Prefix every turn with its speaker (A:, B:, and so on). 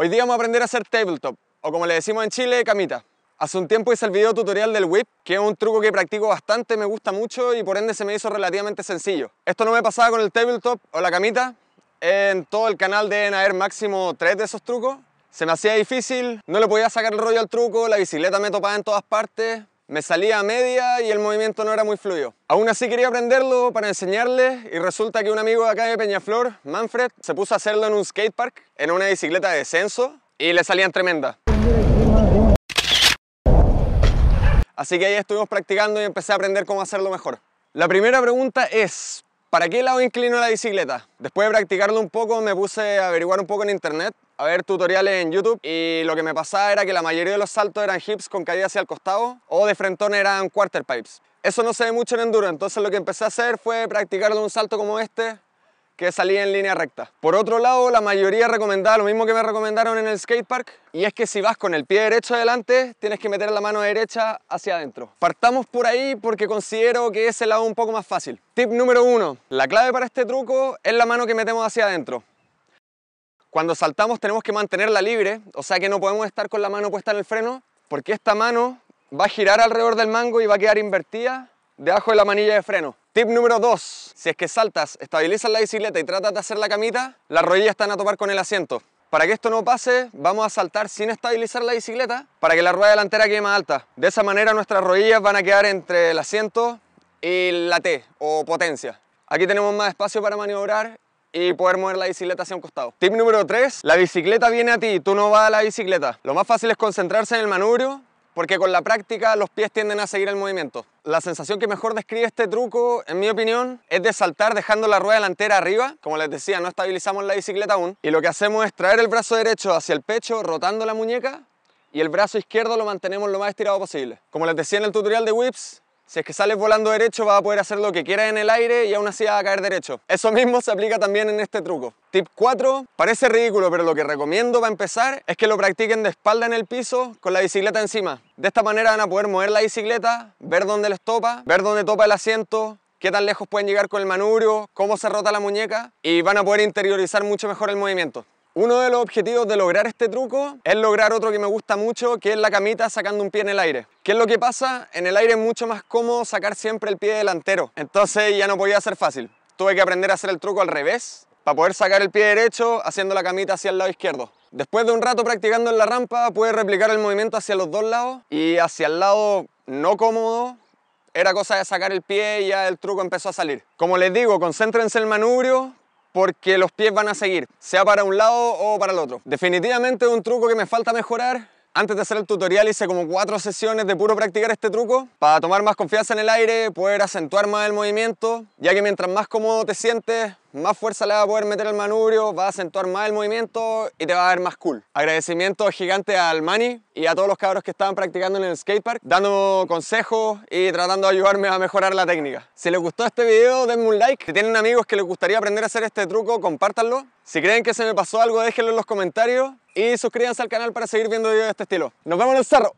A: Hoy día vamos a aprender a hacer tabletop, o como le decimos en Chile, camita. Hace un tiempo hice el video tutorial del whip, que es un truco que practico bastante, me gusta mucho y por ende se me hizo relativamente sencillo. Esto no me pasaba con el tabletop o la camita, en todo el canal deben haber máximo tres de esos trucos. Se me hacía difícil, no le podía sacar el rollo al truco, la bicicleta me topaba en todas partes, me salía a media y el movimiento no era muy fluido. Aún así quería aprenderlo para enseñarles y resulta que un amigo de acá de Peñaflor, Manfred, se puso a hacerlo en un skatepark, en una bicicleta de descenso y le salían tremendas. Así que ahí estuvimos practicando y empecé a aprender cómo hacerlo mejor. La primera pregunta es, ¿para qué lado inclino la bicicleta? Después de practicarlo un poco me puse a averiguar un poco en internet a ver tutoriales en YouTube y lo que me pasaba era que la mayoría de los saltos eran hips con caída hacia el costado o de frentón eran quarter pipes. Eso no se ve mucho en enduro, entonces lo que empecé a hacer fue practicar un salto como este que salía en línea recta. Por otro lado, la mayoría recomendaba lo mismo que me recomendaron en el skatepark y es que si vas con el pie derecho adelante, tienes que meter la mano derecha hacia adentro. Partamos por ahí porque considero que es el lado un poco más fácil. Tip número uno, la clave para este truco es la mano que metemos hacia adentro. Cuando saltamos tenemos que mantenerla libre, o sea que no podemos estar con la mano puesta en el freno, porque esta mano va a girar alrededor del mango y va a quedar invertida debajo de la manilla de freno. Tip número 2. Si es que saltas, estabilizas la bicicleta y tratas de hacer la camita, las rodillas están a topar con el asiento. Para que esto no pase, vamos a saltar sin estabilizar la bicicleta para que la rueda delantera quede más alta. De esa manera nuestras rodillas van a quedar entre el asiento y la T o potencia. Aquí tenemos más espacio para maniobrar y poder mover la bicicleta hacia un costado. Tip número 3, la bicicleta viene a ti, tú no vas a la bicicleta. Lo más fácil es concentrarse en el manubrio porque con la práctica los pies tienden a seguir el movimiento. La sensación que mejor describe este truco, en mi opinión, es de saltar dejando la rueda delantera arriba. Como les decía, no estabilizamos la bicicleta aún. Y lo que hacemos es traer el brazo derecho hacia el pecho, rotando la muñeca, y el brazo izquierdo lo mantenemos lo más estirado posible. Como les decía en el tutorial de whips, si es que sales volando derecho vas a poder hacer lo que quieras en el aire y aún así va a caer derecho. Eso mismo se aplica también en este truco. Tip 4, parece ridículo pero lo que recomiendo para empezar es que lo practiquen de espalda en el piso con la bicicleta encima. De esta manera van a poder mover la bicicleta, ver dónde les topa, ver dónde topa el asiento, qué tan lejos pueden llegar con el manubrio, cómo se rota la muñeca y van a poder interiorizar mucho mejor el movimiento. Uno de los objetivos de lograr este truco es lograr otro que me gusta mucho, que es la camita sacando un pie en el aire. ¿Qué es lo que pasa? En el aire es mucho más cómodo sacar siempre el pie delantero, entonces ya no podía ser fácil. Tuve que aprender a hacer el truco al revés, para poder sacar el pie derecho haciendo la camita hacia el lado izquierdo. Después de un rato practicando en la rampa, pude replicar el movimiento hacia los dos lados y hacia el lado no cómodo, era cosa de sacar el pie y ya el truco empezó a salir. Como les digo, concéntrense en el manubrio, porque los pies van a seguir, sea para un lado o para el otro. Definitivamente un truco que me falta mejorar. Antes de hacer el tutorial hice como cuatro sesiones de puro practicar este truco para tomar más confianza en el aire, poder acentuar más el movimiento, ya que mientras más cómodo te sientes, más fuerza le va a poder meter el manubrio, va a acentuar más el movimiento y te va a ver más cool. Agradecimiento gigante al Manny y a todos los cabros que estaban practicando en el skatepark, dando consejos y tratando de ayudarme a mejorar la técnica. Si les gustó este video, denme un like. Si tienen amigos que les gustaría aprender a hacer este truco, compártanlo. Si creen que se me pasó algo, déjenlo en los comentarios y suscríbanse al canal para seguir viendo videos de este estilo. Nos vemos en el cerro.